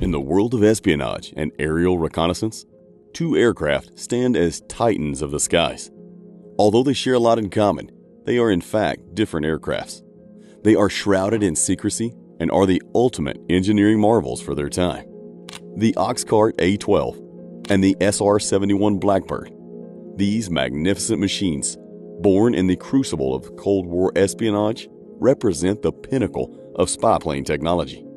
In the world of espionage and aerial reconnaissance, two aircraft stand as titans of the skies. Although they share a lot in common, they are in fact different aircrafts. They are shrouded in secrecy and are the ultimate engineering marvels for their time. The Oxcart A-12 and the SR-71 Blackbird. These magnificent machines, born in the crucible of Cold War espionage, represent the pinnacle of spy plane technology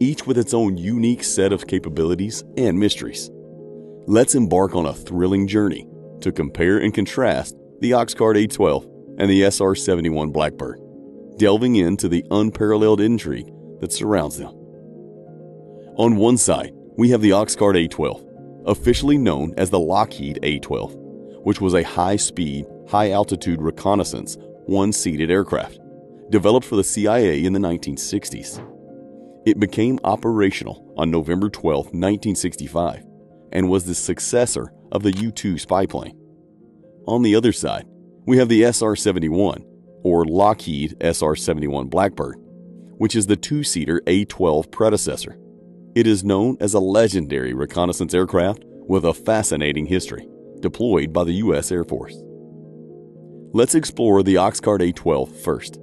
each with its own unique set of capabilities and mysteries. Let's embark on a thrilling journey to compare and contrast the Oxcart A12 and the SR 71 Blackbird, delving into the unparalleled intrigue that surrounds them. On one side, we have the Oxcart A12, officially known as the Lockheed A12, which was a high speed, high altitude reconnaissance, one seated aircraft, developed for the CIA in the 1960s. It became operational on November 12, 1965, and was the successor of the U 2 spy plane. On the other side, we have the SR 71, or Lockheed SR 71 Blackbird, which is the two seater A 12 predecessor. It is known as a legendary reconnaissance aircraft with a fascinating history, deployed by the U.S. Air Force. Let's explore the Oxcart A 12 first.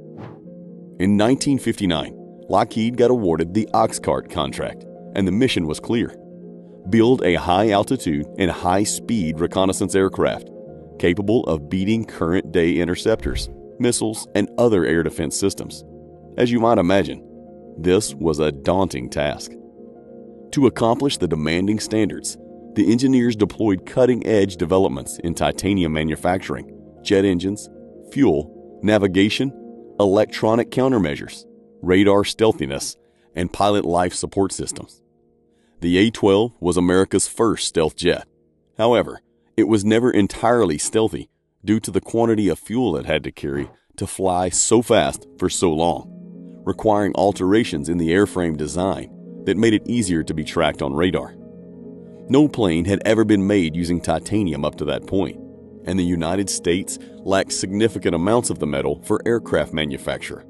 In 1959, Lockheed got awarded the Oxcart contract, and the mission was clear build a high altitude and high speed reconnaissance aircraft capable of beating current day interceptors, missiles, and other air defense systems. As you might imagine, this was a daunting task. To accomplish the demanding standards, the engineers deployed cutting edge developments in titanium manufacturing, jet engines, fuel, navigation, electronic countermeasures, radar stealthiness, and pilot life support systems. The A 12 was America's first stealth jet. However, it was never entirely stealthy due to the quantity of fuel it had to carry to fly so fast for so long, requiring alterations in the airframe design that made it easier to be tracked on radar. No plane had ever been made using titanium up to that point, and the United States lacked significant amounts of the metal for aircraft manufacture.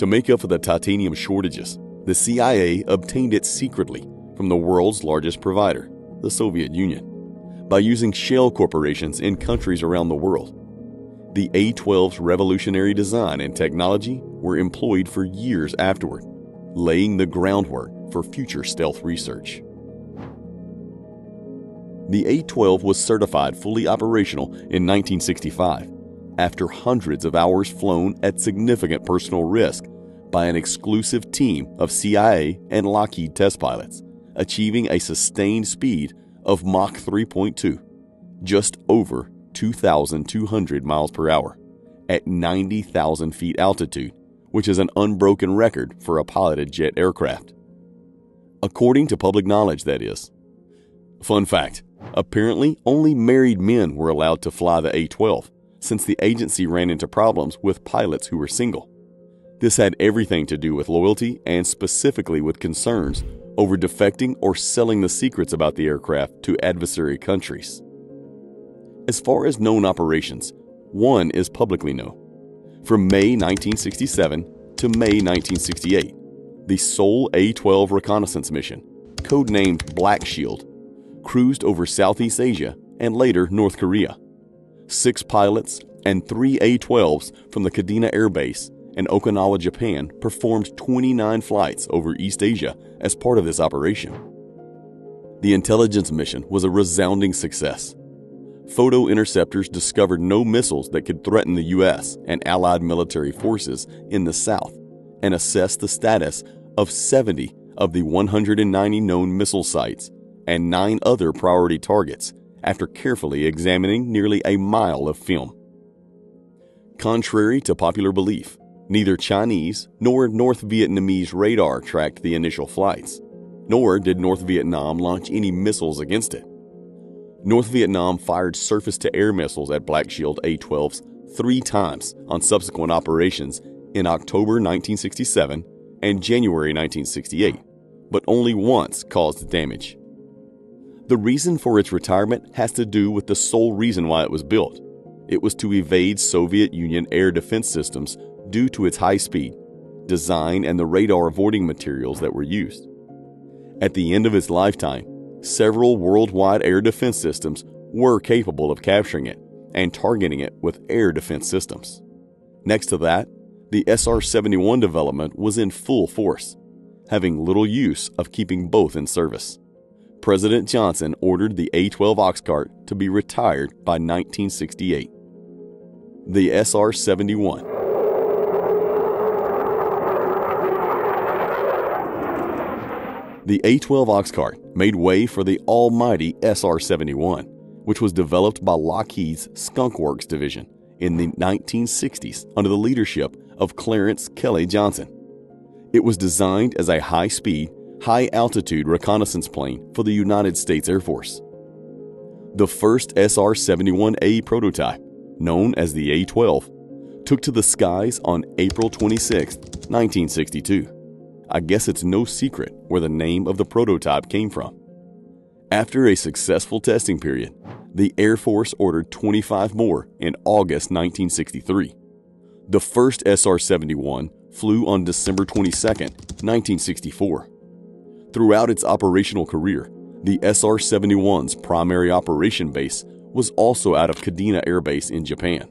To make up for the titanium shortages, the CIA obtained it secretly from the world's largest provider, the Soviet Union, by using shell corporations in countries around the world. The A 12's revolutionary design and technology were employed for years afterward, laying the groundwork for future stealth research. The A 12 was certified fully operational in 1965 after hundreds of hours flown at significant personal risk by an exclusive team of CIA and Lockheed test pilots, achieving a sustained speed of Mach 3.2, just over 2,200 miles per hour, at 90,000 feet altitude, which is an unbroken record for a piloted jet aircraft. According to public knowledge, that is. Fun fact apparently, only married men were allowed to fly the A 12 since the agency ran into problems with pilots who were single. This had everything to do with loyalty and specifically with concerns over defecting or selling the secrets about the aircraft to adversary countries. As far as known operations, one is publicly known. From May 1967 to May 1968, the sole A 12 reconnaissance mission, codenamed Black Shield, cruised over Southeast Asia and later North Korea six pilots, and three A 12s from the Kadena Air Base in Okinawa, Japan, performed 29 flights over East Asia as part of this operation. The intelligence mission was a resounding success. Photo interceptors discovered no missiles that could threaten the U.S. and Allied military forces in the South and assessed the status of 70 of the 190 known missile sites and nine other priority targets after carefully examining nearly a mile of film. Contrary to popular belief, neither Chinese nor North Vietnamese radar tracked the initial flights, nor did North Vietnam launch any missiles against it. North Vietnam fired surface to air missiles at Black Shield A 12s three times on subsequent operations in October 1967 and January 1968, but only once caused damage. The reason for its retirement has to do with the sole reason why it was built. It was to evade Soviet Union air defense systems due to its high speed, design, and the radar avoiding materials that were used. At the end of its lifetime, several worldwide air defense systems were capable of capturing it and targeting it with air defense systems. Next to that, the SR 71 development was in full force, having little use of keeping both in service. President Johnson ordered the A 12 Oxcart to be retired by 1968. The SR 71. The A 12 Oxcart made way for the almighty SR 71, which was developed by Lockheed's Skunk Works division in the 1960s under the leadership of Clarence Kelly Johnson. It was designed as a high speed, high altitude reconnaissance plane for the United States Air Force. The first SR 71A prototype, known as the A 12, took to the skies on April 26, 1962. I guess it's no secret where the name of the prototype came from. After a successful testing period, the Air Force ordered 25 more in August 1963. The first SR 71 flew on December 22, 1964. Throughout its operational career, the SR 71's primary operation base was also out of Kadena Air Base in Japan.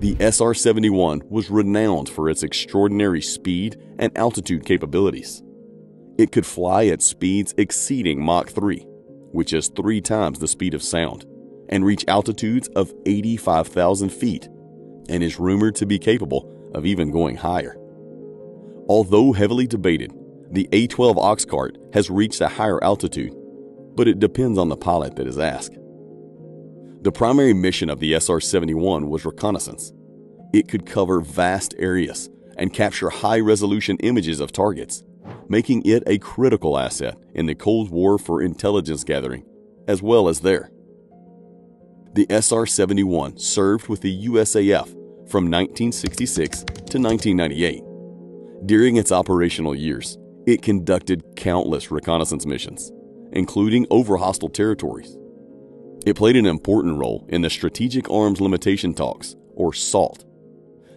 The SR 71 was renowned for its extraordinary speed and altitude capabilities. It could fly at speeds exceeding Mach 3, which is three times the speed of sound, and reach altitudes of 85,000 feet, and is rumored to be capable of even going higher. Although heavily debated, the A 12 Oxcart has reached a higher altitude, but it depends on the pilot that is asked. The primary mission of the SR 71 was reconnaissance. It could cover vast areas and capture high resolution images of targets, making it a critical asset in the Cold War for intelligence gathering, as well as there. The SR 71 served with the USAF from 1966 to 1998. During its operational years, it conducted countless reconnaissance missions, including over hostile territories. It played an important role in the Strategic Arms Limitation Talks, or SALT.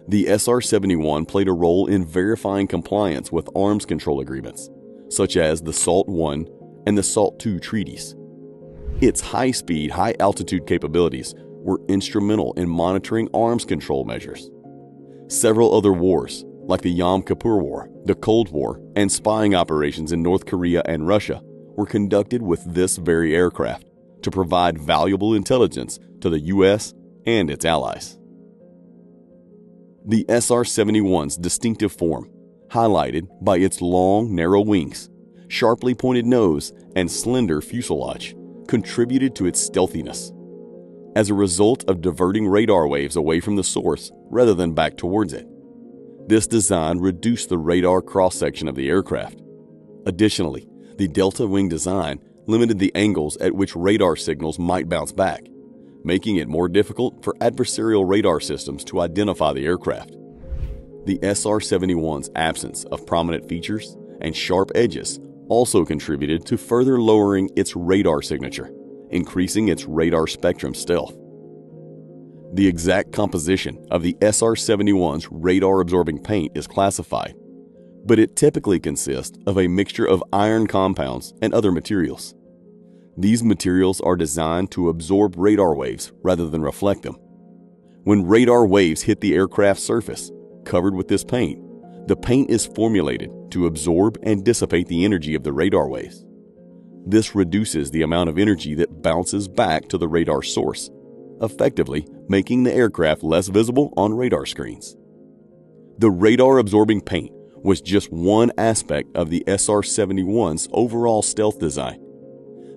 The SR 71 played a role in verifying compliance with arms control agreements, such as the SALT I and the SALT II treaties. Its high speed, high altitude capabilities were instrumental in monitoring arms control measures. Several other wars, like the Yom Kippur War, the Cold War, and spying operations in North Korea and Russia, were conducted with this very aircraft to provide valuable intelligence to the U.S. and its allies. The SR 71's distinctive form, highlighted by its long, narrow wings, sharply pointed nose, and slender fuselage, contributed to its stealthiness. As a result of diverting radar waves away from the source rather than back towards it, this design reduced the radar cross section of the aircraft. Additionally, the delta wing design limited the angles at which radar signals might bounce back, making it more difficult for adversarial radar systems to identify the aircraft. The SR 71's absence of prominent features and sharp edges also contributed to further lowering its radar signature, increasing its radar spectrum stealth. The exact composition of the SR 71's radar absorbing paint is classified, but it typically consists of a mixture of iron compounds and other materials. These materials are designed to absorb radar waves rather than reflect them. When radar waves hit the aircraft's surface, covered with this paint, the paint is formulated to absorb and dissipate the energy of the radar waves. This reduces the amount of energy that bounces back to the radar source, effectively making the aircraft less visible on radar screens. The radar absorbing paint was just one aspect of the SR 71's overall stealth design.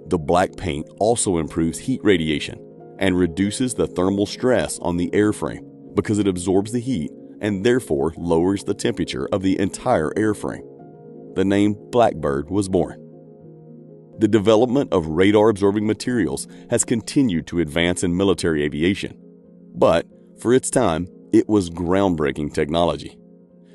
The black paint also improves heat radiation and reduces the thermal stress on the airframe because it absorbs the heat and therefore lowers the temperature of the entire airframe. The name Blackbird was born. The development of radar absorbing materials has continued to advance in military aviation, but for its time, it was groundbreaking technology.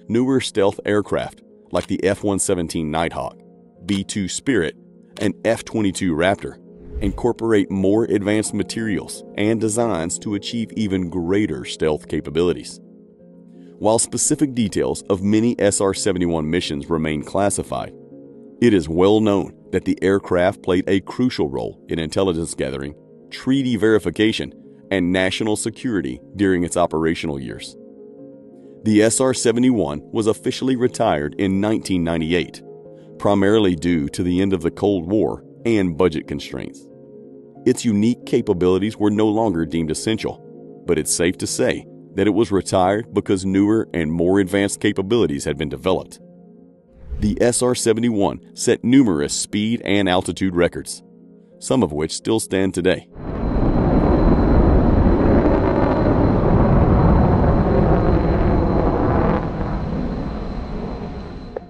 Newer stealth aircraft, like the F 117 Nighthawk, B 2 Spirit, and F 22 Raptor, incorporate more advanced materials and designs to achieve even greater stealth capabilities. While specific details of many SR 71 missions remain classified, It is well known that the aircraft played a crucial role in intelligence gathering, treaty verification, and national security during its operational years. The SR 71 was officially retired in 1998, primarily due to the end of the Cold War and budget constraints. Its unique capabilities were no longer deemed essential, but it's safe to say that it was retired because newer and more advanced capabilities had been developed. The SR 71 set numerous speed and altitude records, some of which still stand today.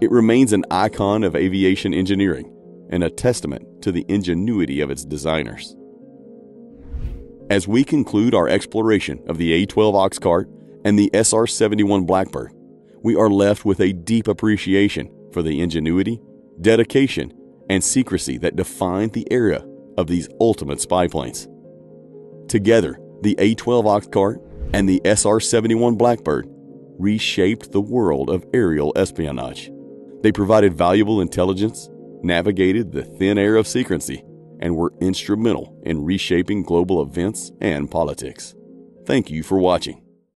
It remains an icon of aviation engineering and a testament to the ingenuity of its designers. As we conclude our exploration of the A 12 Oxcart and the SR 71 Blackbird, we are left with a deep appreciation for the ingenuity, dedication, and secrecy that defined the era of these ultimate spy planes. Together, the A 12 Oxcart and the SR 71 Blackbird reshaped the world of aerial espionage. They provided valuable intelligence, navigated the thin air of secrecy, and were instrumental in reshaping global events and politics. Thank you for watching.